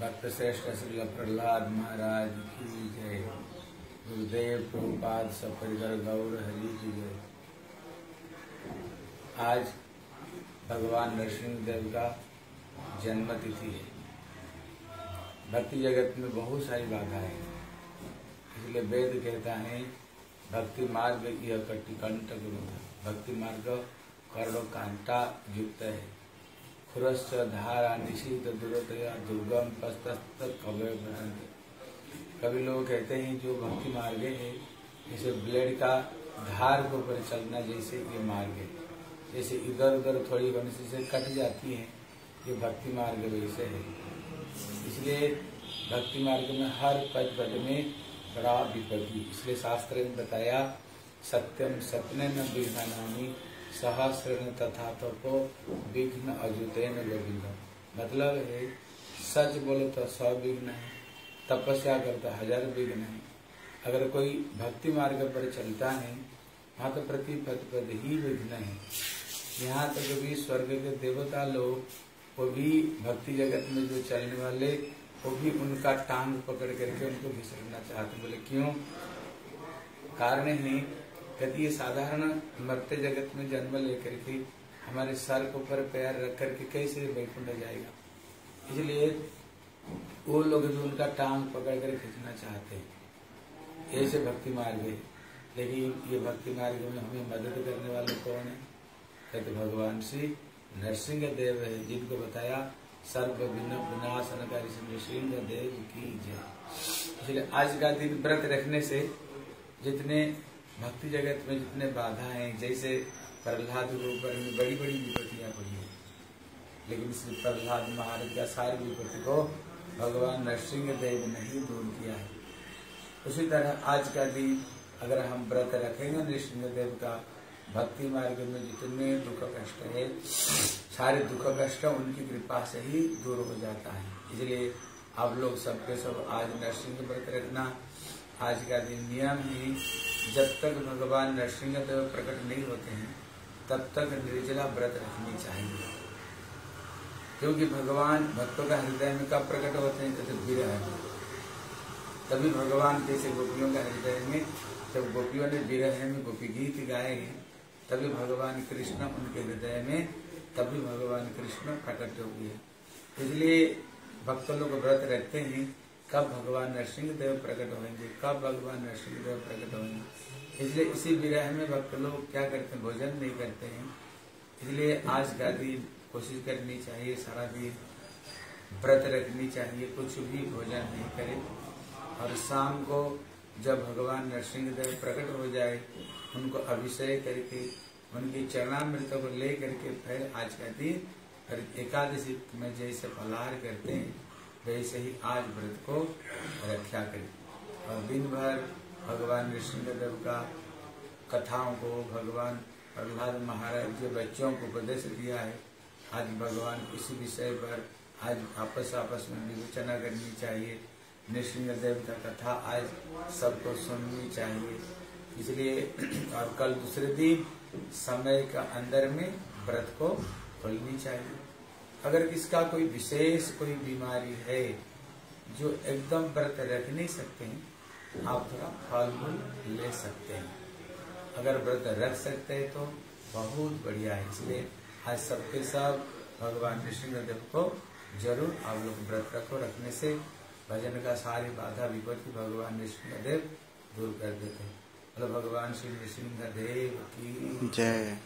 भक्त श्रेष्ठ श्री प्रहलाद महाराज की जय। गुरुदेव प्रभुपाद सपरिकर गौर हरि की जय। आज भगवान नरसिंह देव का जन्म तिथि है। भक्ति जगत में बहुत सारी बाधाएँ हैं। इसलिए वेद कहता है, भक्ति मार्ग यह कटिकंठ गुरु भक्ति मार्ग कर्ण कांटा युक्त है। खुरश्च धारा निशीत दुरतया दुर्गम पस्तस्त कभी लोग कहते हैं, जो भक्ति मार्ग है जैसे ब्लेड का धार के ऊपर चलना जैसे ये मार्ग है। जैसे इधर उधर थोड़ी होने से कट जाती है, ये भक्ति मार्ग वैसे है। इसलिए भक्ति मार्ग में हर पद पद में बड़ा विपत्ति। इसलिए शास्त्र ने बताया, सत्यम सपने न विघ्नानी सहस्र तथा तपो विघ्न अजुतेन गोविंद। मतलब है, सच बोलो तो सौ विघ्न है, तपस्या करता हज़ार विघ्न है। अगर कोई भक्ति मार्ग पर चलता है वहाँ तो प्रति पद पद ही विघ्न है। यहाँ तक तो भी स्वर्ग के देवता लोग, वो भी भक्ति जगत में जो चलने वाले, वो भी उनका टांग पकड़ करके उनको घिसकना चाहते बोले, क्यों? कारण है यदि ये साधारण मरते जगत में जन्म लेकर के हमारे सर के ऊपर पैर रख करके कैसे बैकुंठ जाएगा? इसलिए वो लोग भी उनका टांग पकड़ कर खींचना चाहते हैं, ऐसे भक्ति मार्ग है। लेकिन ये भक्ति मार्ग में हमें मदद करने वाले कौन है? कहते भगवान श्री नरसिंह देव है, जिनको बताया, सर्व विनाशनकारी नृसिंह देव की जय। इसलिए आज का दिन व्रत रखने से जितने भक्ति जगत में जितने बाधा हैं, जैसे प्रहलाद ऊपर में बड़ी बड़ी विपत्तियाँ पड़ी हैं। लेकिन श्री प्रहलाद महाराज का सारी विपत्ति को भगवान नरसिंह देव ने ही दूर किया है। उसी तरह आज का दिन, अगर हम व्रत रखेंगे नृसिंह देव का, भक्ति मार्ग में जितने दुख कष्ट है, सारे दुख कष्ट उनकी कृपा से ही दूर हो जाता है। इसलिए आप लोग सबके सब आज नरसिंह व्रत रखना, आज का दिन नियम ही। जब तक भगवान नरसिंह प्रकट नहीं होते हैं, तब तक निर्जला व्रत रखनी चाहिए। क्योंकि भगवान भक्तों का हृदय में कब प्रकट होते हैं जैसे विरह में तभी भगवान जैसे गोपियों का हृदय में, जब गोपियों ने विरह में गोपी गीत गाए हैं, तभी भगवान कृष्ण उनके हृदय में, तभी भगवान कृष्ण प्रकट हो गए इसलिए भक्त लोग व्रत रखते हैं कब भगवान नरसिंह देव प्रकट होंगे, कब भगवान नरसिंह देव प्रकट होंगे? इसलिए इसी विरह में भक्त लोग क्या करते हैं? भोजन नहीं करते हैं। इसलिए आज का दिन कोशिश करनी चाहिए, सारा दिन व्रत रखनी चाहिए, कुछ भी भोजन नहीं करे। और शाम को जब भगवान नरसिंह देव प्रकट हो जाए, उनको अभिषेक करके, उनकी चरणामृत को ले करके फिर आज का दिन एकादशी में जैसे फलाहार करते हैं वैसे ही आज व्रत को रक्षा करें। और दिन भर भगवान नृसिंहदेव का कथाओं को भगवान प्रहलाद महाराज के बच्चों को उपदेश दिया है। आज भगवान इसी विषय पर आज आपस आपस में विवेचना करनी चाहिए। नृसिंह देव का कथा आज सबको सुननी चाहिए। इसलिए और कल दूसरे दिन समय का अंदर में व्रत को खोलनी चाहिए। अगर किसका कोई विशेष कोई बीमारी है जो एकदम व्रत रख नहीं सकते हैं आप थोड़ा फल मूल ले सकते हैं। अगर व्रत रख सकते हैं तो बहुत बढ़िया है। इसलिए आज सबके सब भगवान देव को ज़रूर आप लोग व्रत रखो रखने से भजन का सारी बाधा विपत्ति भगवान देव दूर कर देते हैं। भगवान श्री नृसिंह देव की जय।